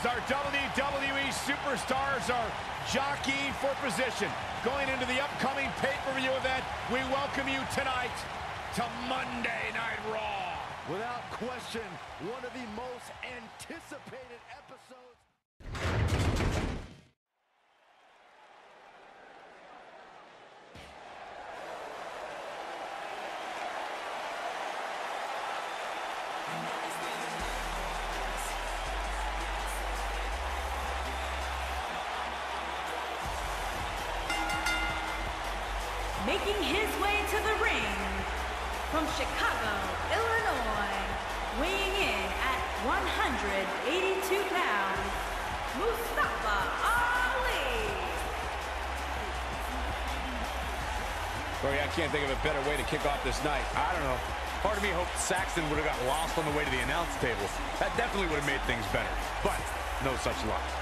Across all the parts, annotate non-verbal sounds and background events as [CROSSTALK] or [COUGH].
as our WWE superstars are jockeying for position. Going into the upcoming pay-per-view event, we welcome you tonight to Monday Night Raw. Without question, one of the most anticipated episodes. To the ring from Chicago, Illinois, weighing in at 182 pounds, Mustafa Ali. Corey, I can't think of a better way to kick off this night. I don't know. Part of me hoped Saxton would have got lost on the way to the announce table. That definitely would have made things better. But no such luck.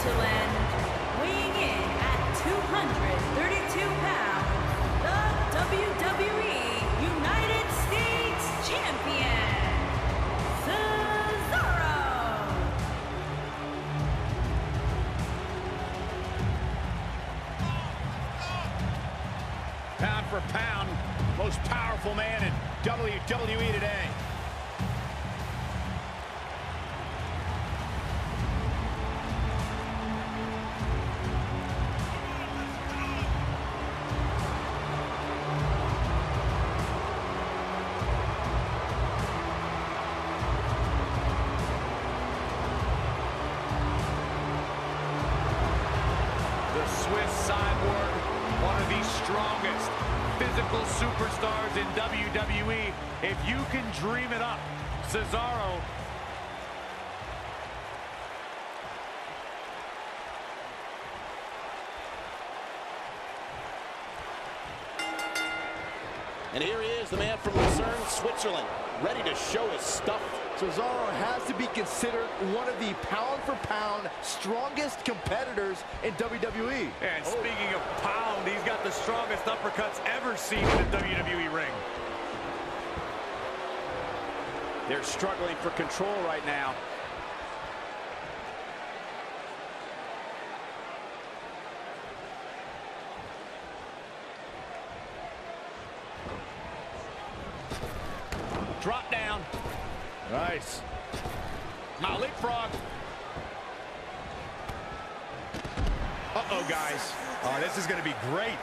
Lucerne, Switzerland, weighing in at 232 pounds, the WWE United States Champion, Cesaro. Pound for pound, most powerful man in WWE today. Cesaro And here he is, the man from Lucerne, Switzerland, ready to show his stuff. Cesaro has to be considered one of the pound-for-pound strongest competitors in WWE. And oh. speaking of pound, he's got the strongest uppercuts ever seen in the WWE ring. They're struggling for control right now. Drop down. Nice. Now leapfrog. Uh-oh, guys. Oh, this is going to be great.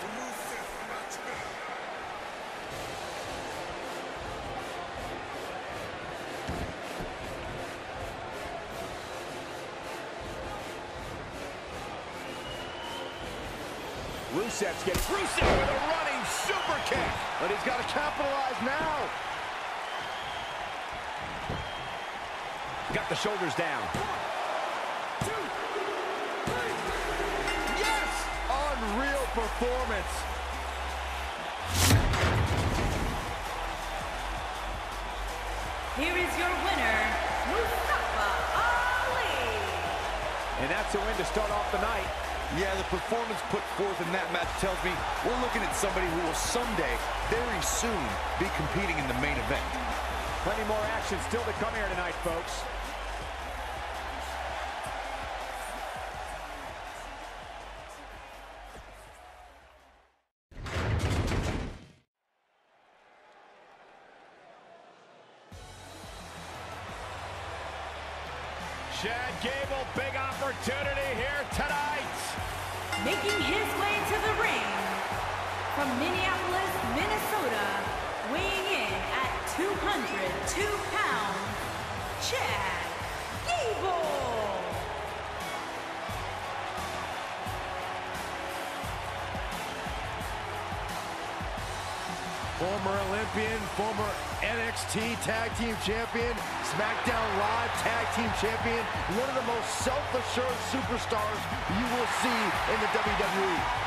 Rusev's getting Rusev with a running super kick. But he's got to capitalize now. Got the shoulders down. Yes! Unreal performance. Here is your winner, Mustafa Ali. And that's a win to start off the night. Yeah, the performance put forth in that match tells me we're looking at somebody who will someday, very soon, be competing in the main event. Plenty more action still to come here tonight, folks. Chad Gable, big opportunity here tonight. Making his way to the ring from Minneapolis, Minnesota, weighing in at 202 pounds, Chad Gable. Former Olympian, former NXT Tag Team Champion, SmackDown Live Tag Team Champion, one of the most self-assured superstars you will see in the WWE.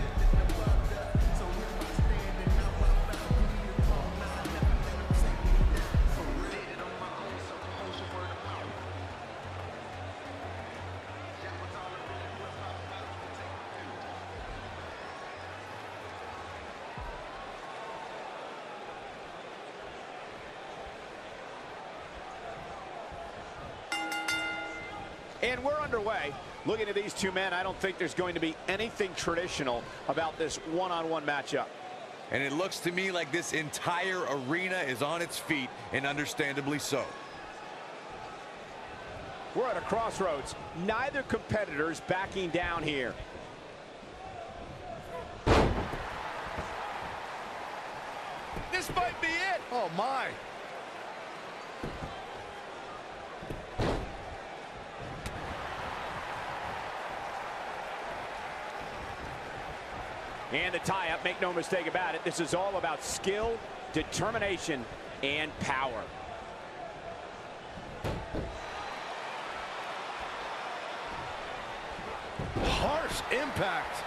These two men, I don't think there's going to be anything traditional about this one-on-one matchup. And it looks to me like this entire arena is on its feet, and understandably so. We're at a crossroads. Neither competitor's backing down here. This might be it. Oh, my. And the tie-up, make no mistake about it, this is all about skill, determination, and power. Harsh impact.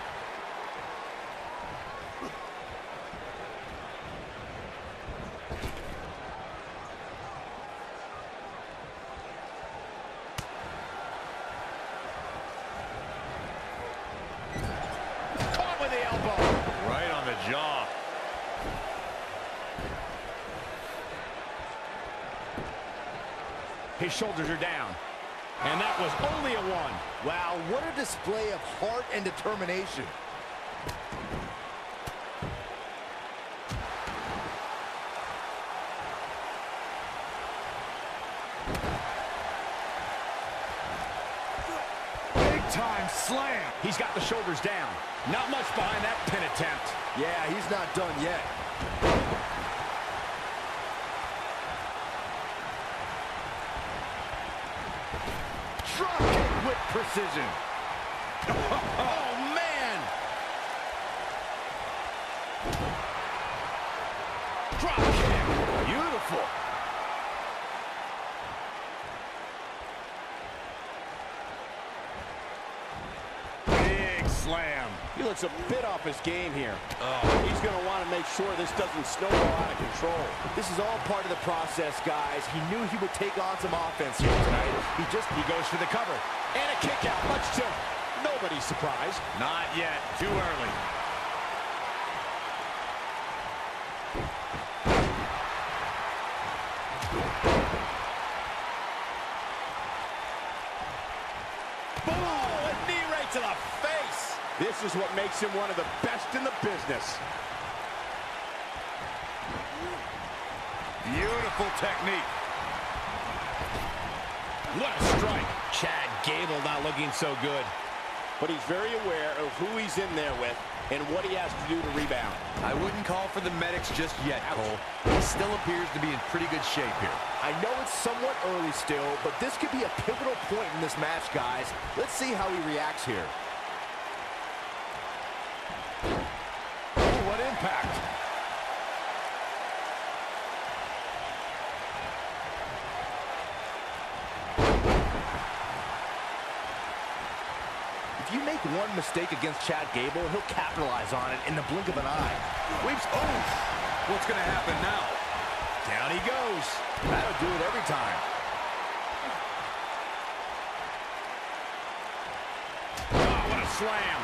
Caught with the elbow. Right on the jaw. His shoulders are down. And that was only a one. Wow, what a display of heart and determination. Big time slam. He's got the shoulders down. Not much behind that pin attempt. Yeah, he's not done yet. Drop kick with precision. [LAUGHS] Oh, man. Drop kick. Beautiful. Big slam. He looks a bit off his game here. Oh. He's going to want to make sure this doesn't snowball out of control. This is all part of the process, guys. He knew he would take on some offense here tonight. He just He goes for the cover. And a kick out, much to nobody's surprise. Not yet. Too early. Boom! A knee right to the face. This is what makes him one of the best in the business. Beautiful technique. What a strike. Chad Gable not looking so good. But he's very aware of who he's in there with and what he has to do to rebound. I wouldn't call for the medics just yet, Cole. He still appears to be in pretty good shape here. I know it's somewhat early still, but this could be a pivotal point in this match, guys. Let's see how he reacts here. Oh, what impact. If you make one mistake against Chad Gable, he'll capitalize on it in the blink of an eye. Weeps. Oh, what's going to happen now? Down he goes. That'll do it every time. Oh, what a slam.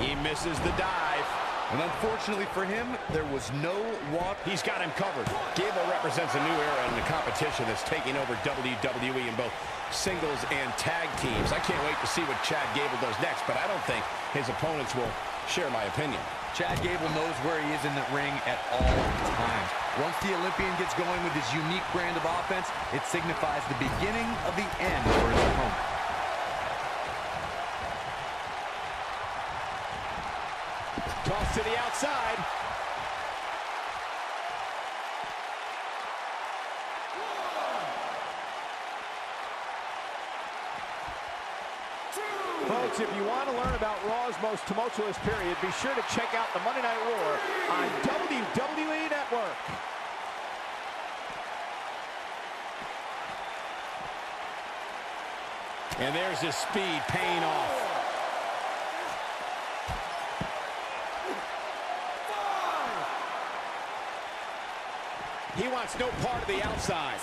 He misses the dive. And unfortunately for him, there was no walk. He's got him covered. Gable represents a new era in the competition that's taking over WWE in both singles and tag teams. I can't wait to see what Chad Gable does next, but I don't think his opponents will share my opinion. Chad Gable knows where he is in the ring at all times. Once the Olympian gets going with his unique brand of offense, it signifies the beginning of the end for his opponent. Folks, if you want to learn about Raw's most tumultuous period, be sure to check out the Monday Night War on WWE Network. And there's his speed paying off. He wants no part of the outside.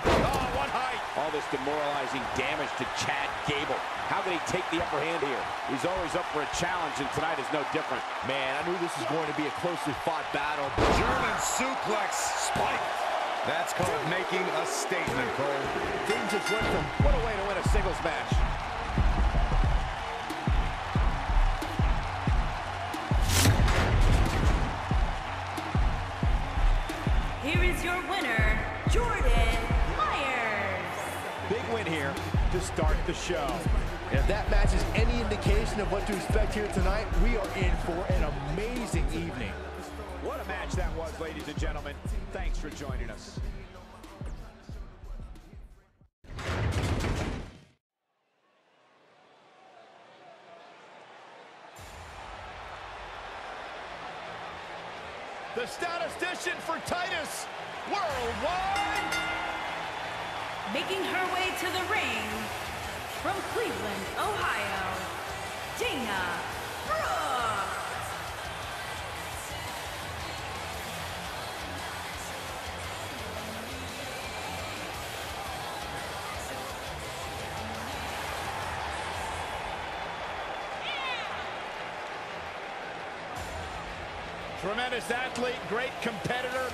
Oh, one height. All this demoralizing damage to Chad Gable. How can he take the upper hand here? He's always up for a challenge, and tonight is no different. Man, I knew this was going to be a closely fought battle. German suplex spike. That's called making a statement, Cole. Things just went from What a way to win a singles match. Win here to start the show. And if that match is any indication of what to expect here tonight, we are in for an amazing evening. What a match that was, ladies and gentlemen. Thanks for joining us. The statistician for Titus Worldwide. Making her way to the ring from Cleveland, Ohio, Dana Brooke. Tremendous athlete, great competitor.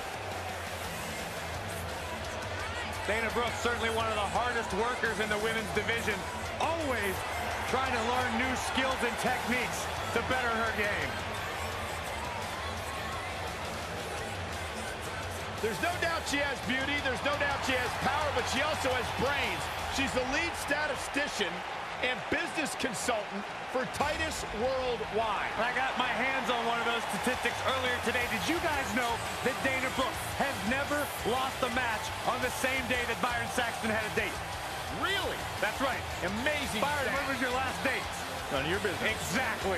Dana Brooks, certainly one of the hardest workers in the women's division. Always trying to learn new skills and techniques to better her game. There's no doubt she has beauty, there's no doubt she has power, but she also has brains. She's the lead statistician and business consultant for Titus Worldwide. I got my hands on one of those statistics earlier today. Did you guys know that Dana Brooke has never lost a match on the same day that Byron Saxton had a date? Really? That's right. Amazing. Byron, stat. when was your last date? None of your business. Exactly.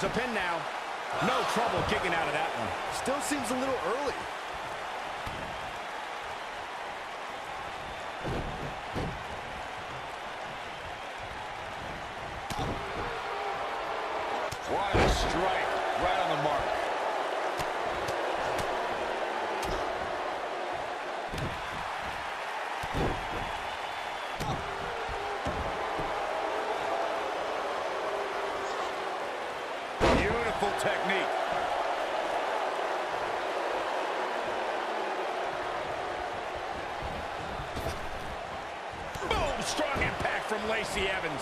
There's a pin now. No trouble kicking out of that one. Still seems a little early. What a strike. Right on the mark. Beautiful technique. Boom! Strong impact from Lacey Evans.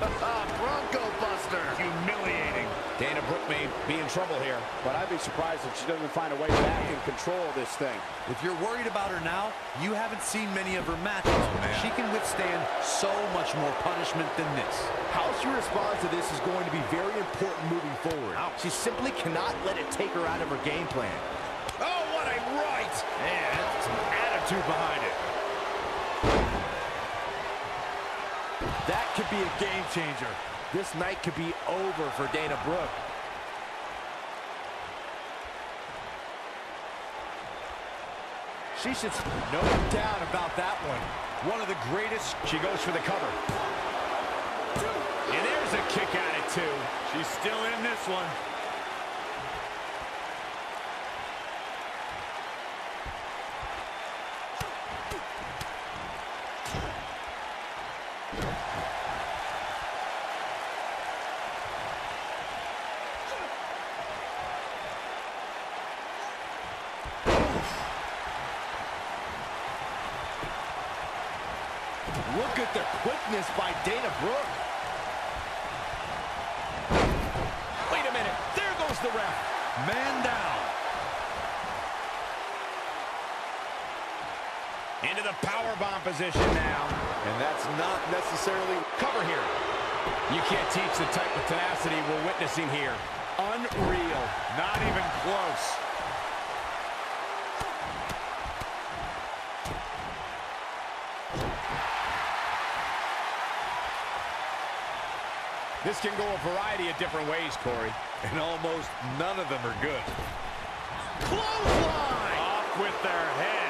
[LAUGHS] Bronco Buster. Humiliating. Dana Brooke may be in trouble here. But I'd be surprised if she doesn't find a way back and control this thing. If you're worried about her now, you haven't seen many of her matches. She can withstand so much more punishment than this. How she responds to this is going to be very important moving forward. She simply cannot let it take her out of her game plan. Oh, what a right! Man, that's some attitude behind it. That could be a game changer. This night could be over for Dana Brooke. She should... No doubt about that one. One of the greatest. She goes for the cover. Kick at it, too. She's still in this one. Look at the quickness by Dana Brooke. The ref. Man down. Into the power bomb position now. And that's not necessarily... Cover here. You can't teach the type of tenacity we're witnessing here. Unreal. Not even close. This can go a variety of different ways, Corey. And almost none of them are good. Clothesline! Off with their head.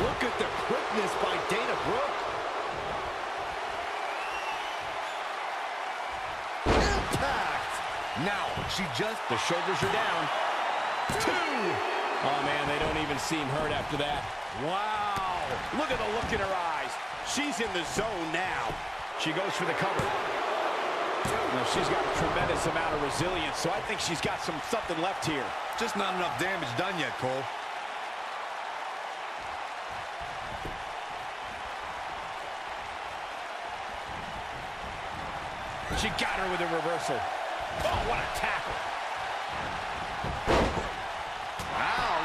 Look at the quickness by Dana Brooke. Impact! Now, she just... The shoulders are down. Two! Oh, man, they don't even seem hurt after that. Wow. Look at the look in her eyes. She's in the zone now. She goes for the cover. Now, she's got a tremendous amount of resilience, so I think she's got some something left here. Just not enough damage done yet, Cole. She got her with a reversal. Oh, what a tackle.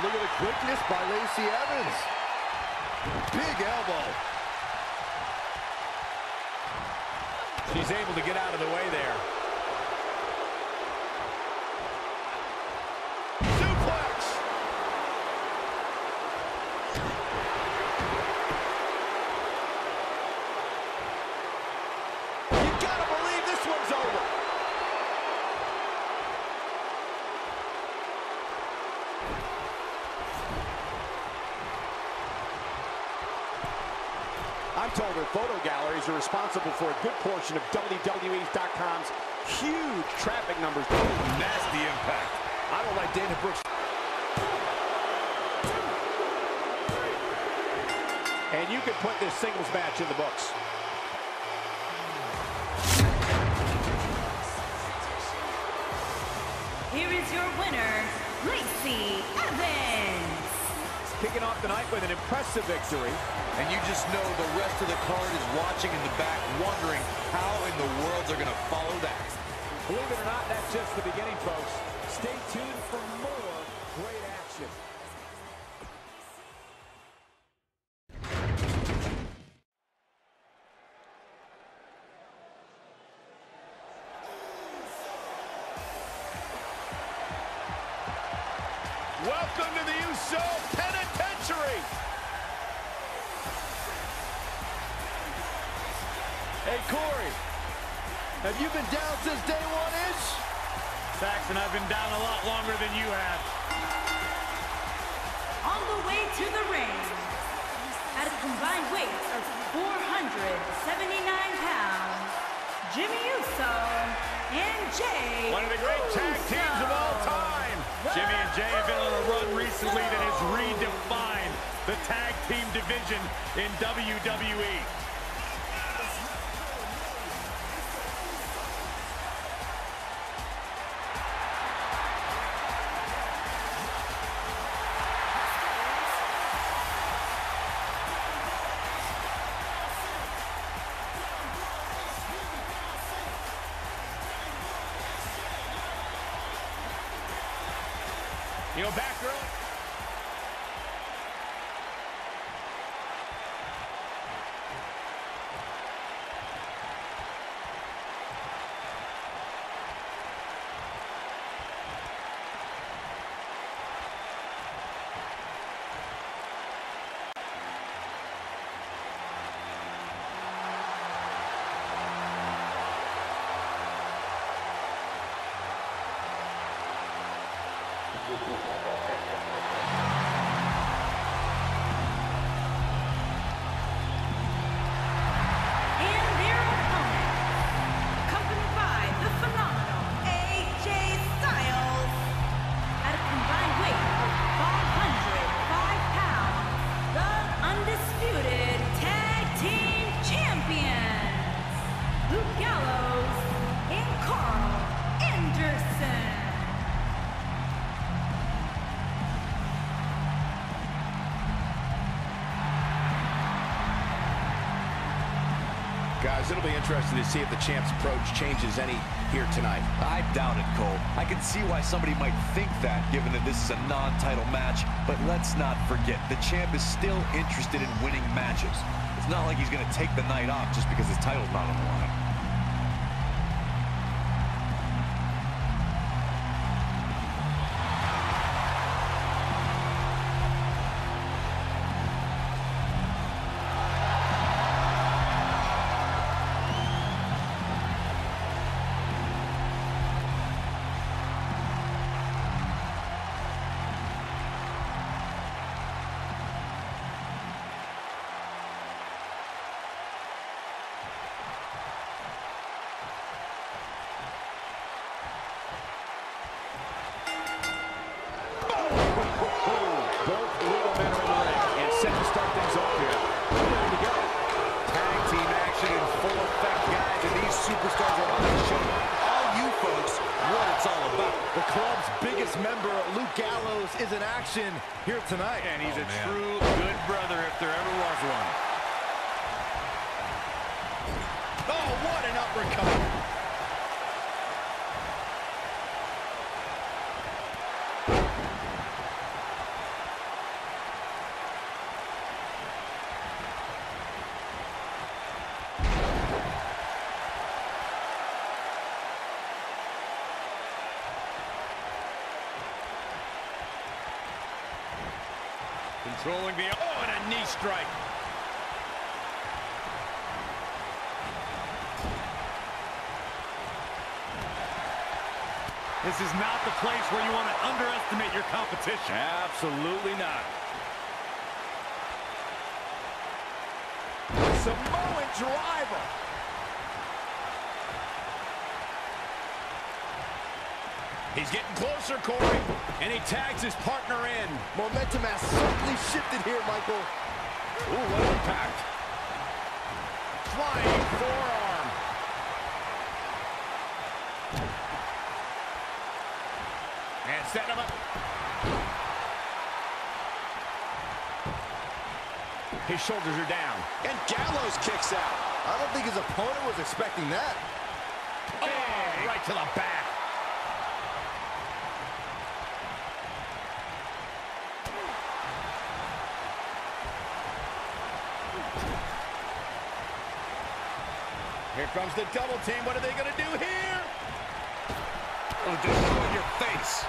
Look at the quickness by Lacey Evans. Big elbow. She's able to get out of the way there. Suplex! You gotta believe this one's over. I'm told her photo are responsible for a good portion of WWE.com's huge traffic numbers. Nasty impact. I don't like Dana Brooks. And you can put this singles match in the books. Here is your winner, Lacey Evans. Kicking off the night with an impressive victory. And you just know the rest of the card is watching in the back, wondering how in the world they're going to follow that. Believe it or not, that's just the beginning, folks. Stay tuned for more great action. Guys, it'll be interesting to see if the champ's approach changes any here tonight. I doubt it, Cole. I can see why somebody might think that, given that this is a non-title match. But let's not forget, the champ is still interested in winning matches. It's not like he's going to take the night off just because his title's not on the line. The... Oh, and a knee strike. This is not the place where you want to underestimate your competition. Absolutely not. Samoan driver. He's getting closer, Corey, and he tags his partner in. Momentum has certainly shifted here, Michael. Ooh, what an impact. Flying forearm. And setting him up. His shoulders are down. And Gallows kicks out. I don't think his opponent was expecting that. Oh, right to the back. Here comes the double team. What are they going to do here? Oh, destroy your face.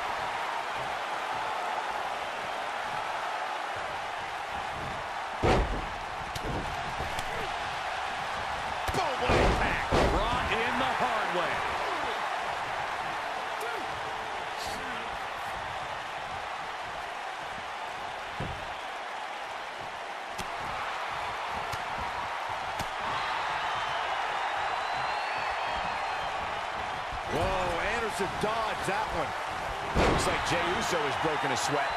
Anderson dodged that one. Looks like Jey broken a sweat.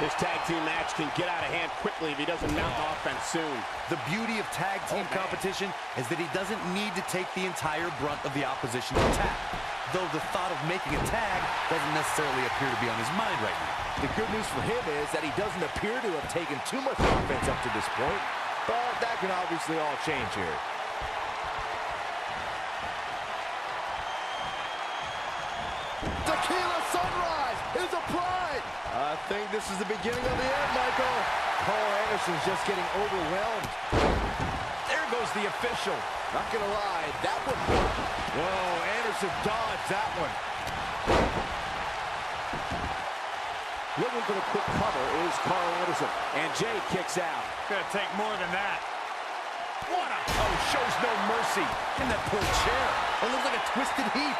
This tag team match can get out of hand quickly if he doesn't mount offense soon. The beauty of tag team Oh, competition is that he doesn't need to take the entire brunt of the opposition's attack. Though the thought of making a tag doesn't necessarily appear to be on his mind right now. The good news for him is that he doesn't appear to have taken too much offense up to this point, but that can obviously all change here. I think this is the beginning of the end, Michael. Karl Anderson's just getting overwhelmed. There goes the official. Not gonna lie, that one hurt. Whoa, Anderson dodged that one. Looking for the quick cover is Karl Anderson. And Jey kicks out. Gonna take more than that. What a... Oh, shows no mercy. In that poor chair. It looks like a twisted heap.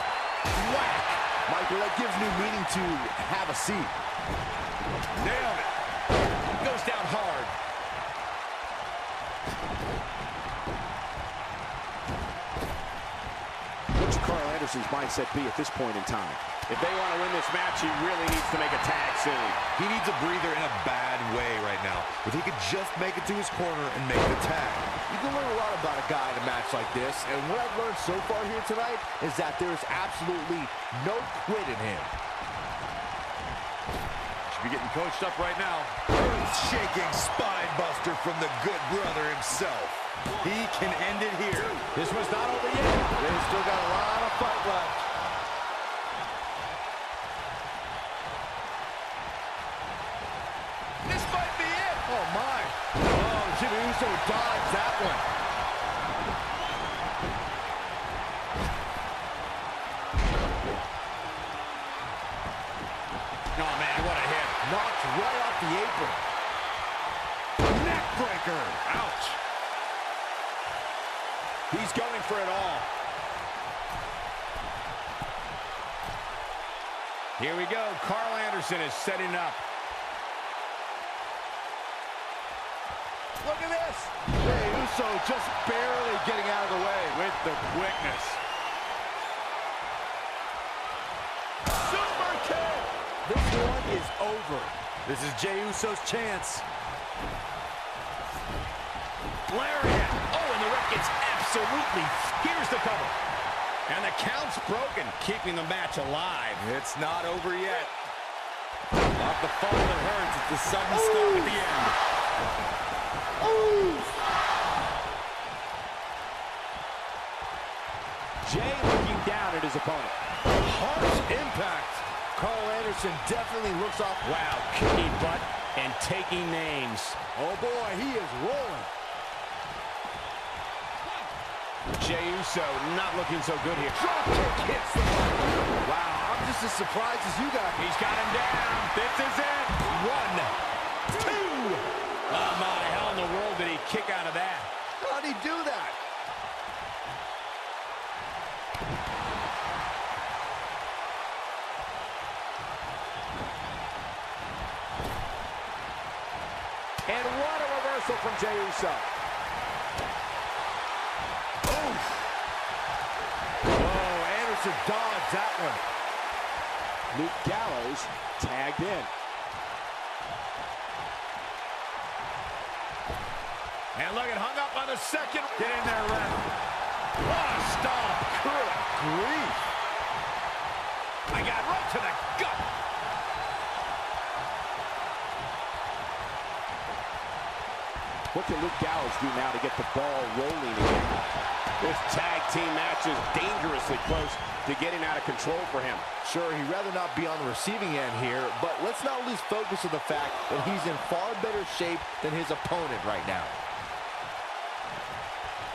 Whack. Michael, that gives new meaning to have a seat. Nailed it. Goes down hard. What should Karl Anderson's mindset be at this point in time? If they want to win this match, he really needs to make a tag soon. He needs a breather in a bad way right now. If he could just make it to his corner and make the tag. You can learn a lot about a guy in a match like this, and what I've learned so far here tonight is that there is absolutely no quit in him. Be getting coached up right now. Shaking spine buster from the good brother himself. He can end it here. This was not over yet. They've still got a lot of fight left. This might be it. Oh, my. Oh, Jimmy Uso dodged that one. Oh, man, what a hit. Knocked right off the apron. Neckbreaker. Ouch. He's going for it all. Here we go. Karl Anderson is setting up. Look at this. Jey Uso just barely getting out of the way. with the quickness. Super kick. This one is over. This is Jey Uso's chance. Lariat. Oh, and the ref gets absolutely. Here's the cover. And the count's broken, keeping the match alive. It's not over yet. Not the fall that hurts. It's the sudden stop at the end. Jey looking down at his opponent. Harsh impact. Karl Anderson definitely looks off. Wow, kicking butt and taking names. Oh boy, he is rolling. Jey Uso not looking so good here. Drop kick hits the. Wow, I'm just as surprised as you guys. He's got him down. This is it. One, two. Oh, my, how in the world did he kick out of that? How'd he do that? And what a reversal from Jey Uso. Oh, Anderson dodged that one. Luke Gallows tagged in. And look, it hung up on the second. Get in there, ref. What a stomp. Good grief. I got right to the gut. What can Luke Gallows do now to get the ball rolling again? This tag team match is dangerously close to getting out of control for him. Sure, he'd rather not be on the receiving end here, but let's not lose focus of the fact that he's in far better shape than his opponent right now.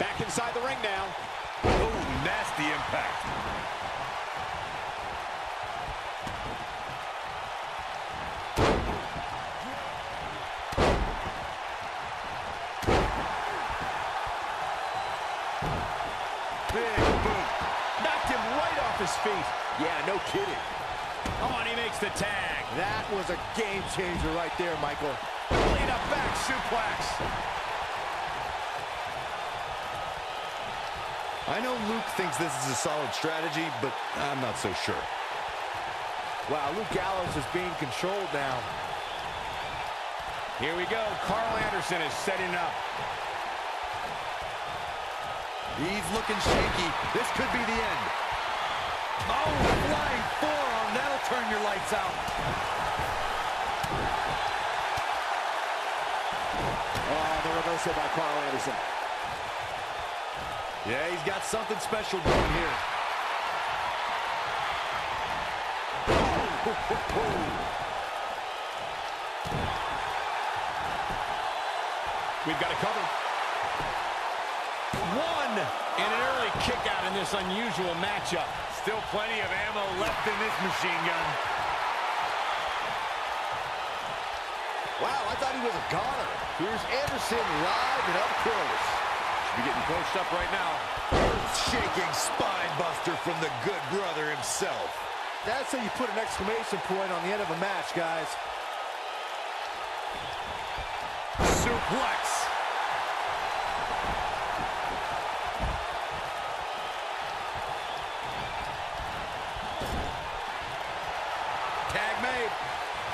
Back inside the ring now. Oh, nasty impact. No kidding. Oh, and he makes the tag. That was a game changer right there, Michael. Lead up back suplex. I know Luke thinks this is a solid strategy, but I'm not so sure. Wow, Luke Gallows is being controlled now. Here we go. Karl Anderson is setting up. He's looking shaky. This could be the end. Oh, flying forearm. That'll turn your lights out. Oh, the reversal by Karl Anderson. Yeah, he's got something special going here. We've got it covered. One, and an early kick out in this unusual matchup. Still plenty of ammo left in this machine gun. Wow, I thought he was a goner. Here's Anderson live and up close. Should be getting close up right now. Earth-shaking spine buster from the good brother himself. That's how you put an exclamation point on the end of a match, guys. Suplex. Tag made.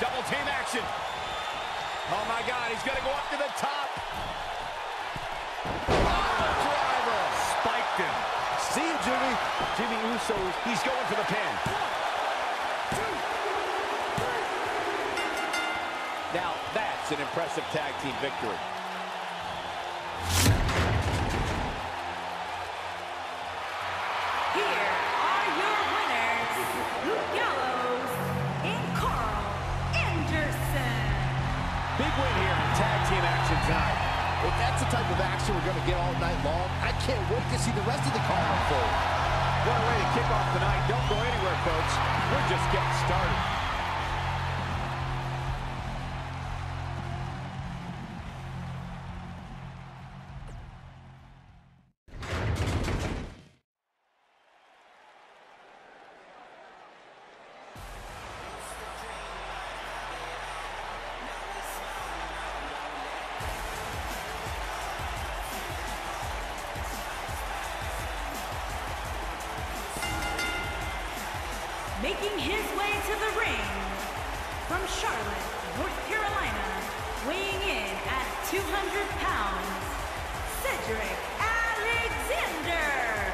Double team action. Oh my God, he's gonna go up to the top. Driver. Spiked him. See you, Jimmy. Jimmy Uso, he's going for the pin. Now that's an impressive tag team victory. Here are your winners, Luke Gallows and Karl Anderson. Big win here in tag team action tonight. If that's the type of action we're going to get all night long, I can't wait to see the rest of the card unfold. What a way to kick off tonight. Don't go anywhere, folks. We're just getting started. Making his way to the ring from Charlotte, North Carolina, weighing in at 200 pounds, Cedric Alexander.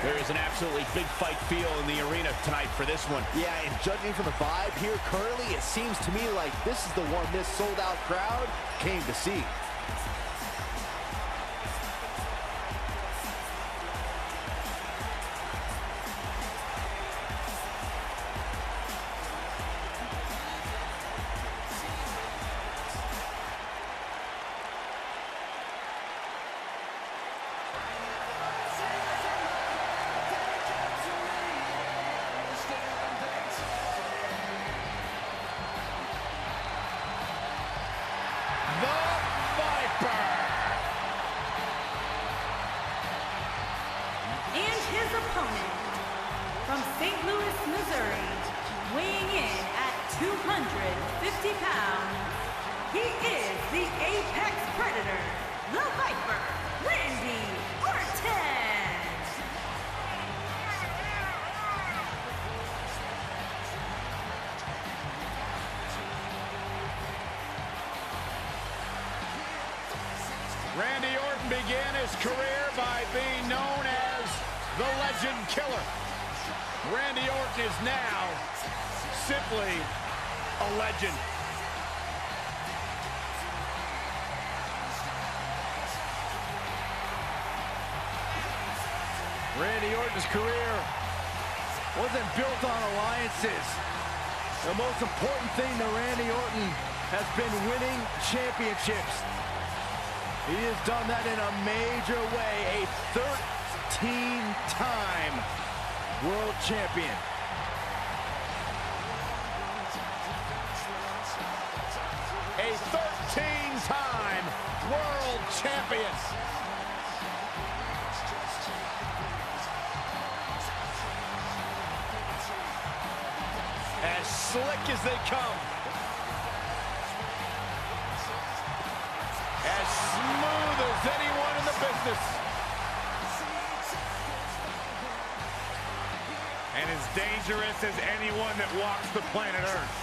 There is an absolutely big fight feel in the arena tonight for this one. Yeah, and judging from the vibe here currently, it seems to me like this is the one this sold-out crowd came to see. Randy Orton began his career by being known as the Legend Killer. Randy Orton is now simply a legend. Randy Orton's career wasn't built on alliances. The most important thing to Randy Orton has been winning championships. He has done that in a major way, a 13-time world champion. A 13-time world champion. As slick as they come. Business. And as dangerous as anyone that walks the planet Earth.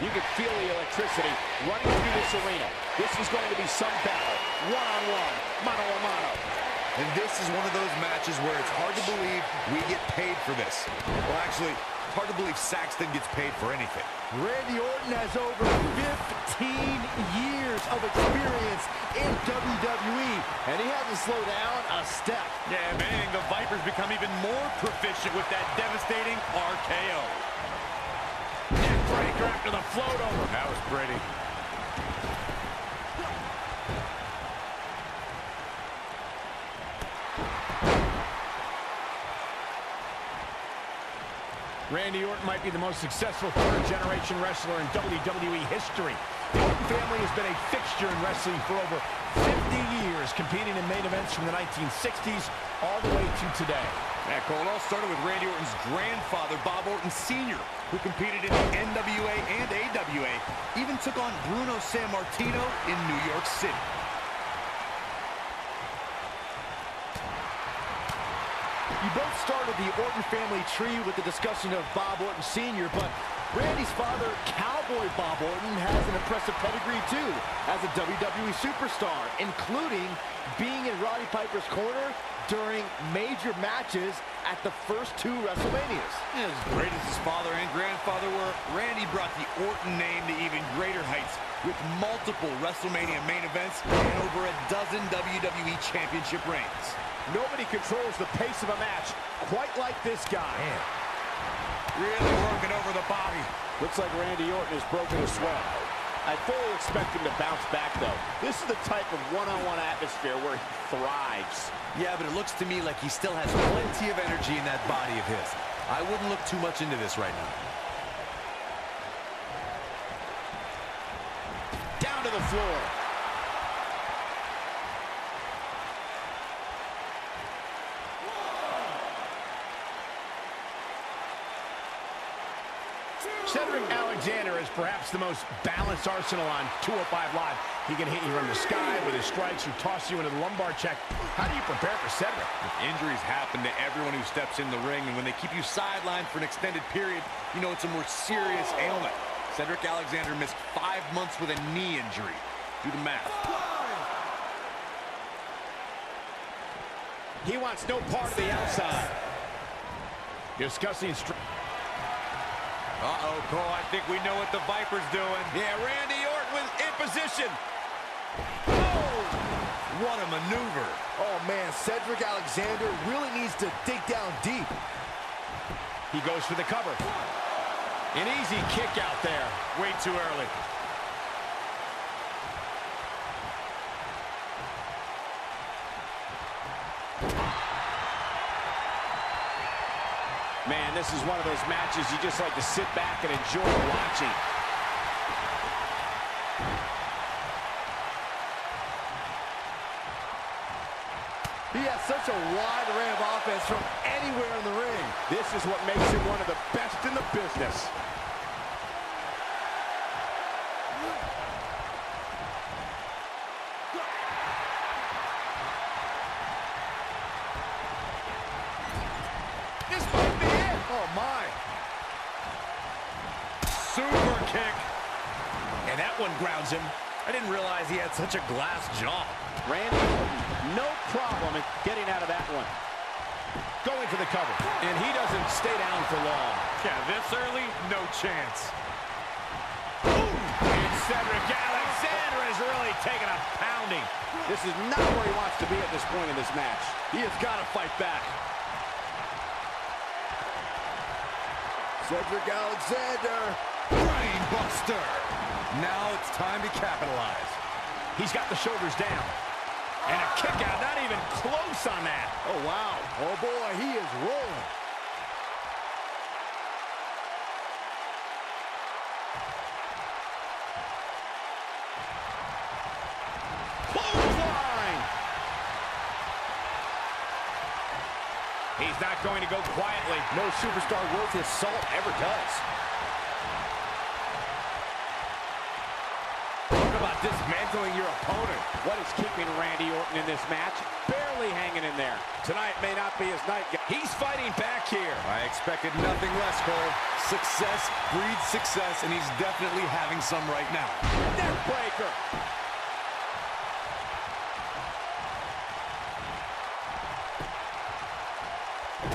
You can feel the electricity running through this arena. This is going to be some battle. One-on-one, mano-a-mano. And this is one of those matches where it's hard to believe we get paid for this. Well, actually, hard to believe Saxton gets paid for anything. Randy Orton has over 15 years of experience in WWE, and he hasn't slowed down a step. Yeah, if anything, the Vipers become even more proficient with that devastating RKO. Neckbreaker after the float over. That was pretty. Randy Orton might be the most successful third-generation wrestler in WWE history. The Orton family has been a fixture in wrestling for over 50 years, competing in main events from the 1960s all the way to today. Cole, it all started with Randy Orton's grandfather, Bob Orton Sr., who competed in the NWA and AWA, even took on Bruno Sammartino in New York City. You both started the Orton family tree with the discussion of Bob Orton Sr., but Randy's father, Cowboy Bob Orton, has an impressive pedigree too as a WWE superstar, including being in Roddy Piper's corner during major matches at the first two WrestleManias. As great as his father and grandfather were, Randy brought the Orton name to even greater heights with multiple WrestleMania main events and over a dozen WWE Championship reigns. Nobody controls the pace of a match quite like this guy. Really working over the body. Looks like Randy Orton has broken a sweat. I fully expect him to bounce back, though. This is the type of one-on-one atmosphere where he thrives. Yeah, but it looks to me like he still has plenty of energy in that body of his. I wouldn't look too much into this right now. Down to the floor. Cedric Alexander is perhaps the most balanced arsenal on 205 Live. He can hit you from the sky with his strikes or toss you into the lumbar check. How do you prepare for Cedric? Injuries happen to everyone who steps in the ring, and when they keep you sidelined for an extended period, you know it's a more serious ailment. Cedric Alexander missed five months with a knee injury. Do the math. He wants no part of the outside. Discussing str Uh-oh, Cole, I think we know what the Viper's doing. Yeah, Randy Orton was in position. Oh, what a maneuver. Oh man, Cedric Alexander really needs to dig down deep. He goes for the cover. An easy kick out there. Way too early. Man, this is one of those matches you just like to sit back and enjoy watching. He has such a wide array of offense from anywhere in the ring. This is what makes him one of the best in the business. One him. I didn't realize he had such a glass jaw. Randy Orton, no problem in getting out of that one. Going for the cover. And he doesn't stay down for long. Yeah, this early, no chance. And Cedric Alexander is really taking a pounding. This is not where he wants to be at this point in this match. He has got to fight back. Cedric Alexander. Brainbuster. Now it's time to capitalize. He's got the shoulders down. And a kick out, not even close on that. Oh, wow. Oh, boy, he is rolling. Clothesline. He's not going to go quietly. No superstar worth his salt ever does. Dismantling your opponent. What is keeping Randy Orton in this match? Barely hanging in there. Tonight may not be his night. He's fighting back here. I expected nothing less, Cole. Success breeds success, and he's definitely having some right now. Neckbreaker.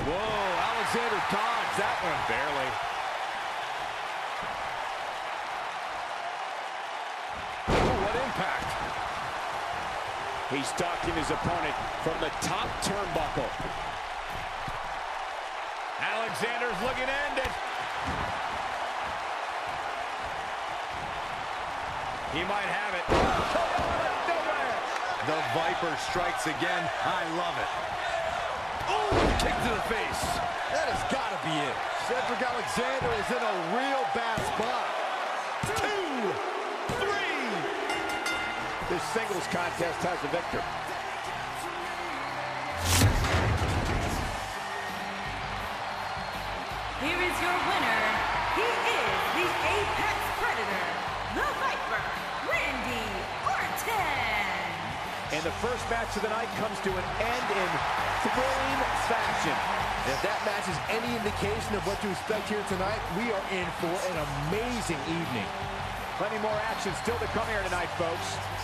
Whoa, Alexander dodged that one. Barely. Oh, what impact. He's stalking his opponent from the top turnbuckle. Alexander's looking to end it. He might have it. The Viper strikes again. I love it. Oh, kick to the face. That has got to be it. Cedric Alexander is in a real bad spot. Two, three. This singles contest has a victor. Here is your winner. He is the Apex Predator, the Viper, Randy Orton. And the first match of the night comes to an end in thrilling fashion. If that match is any indication of what to expect here tonight, we are in for an amazing evening. Plenty more action still to come here tonight, folks.